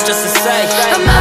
just to say.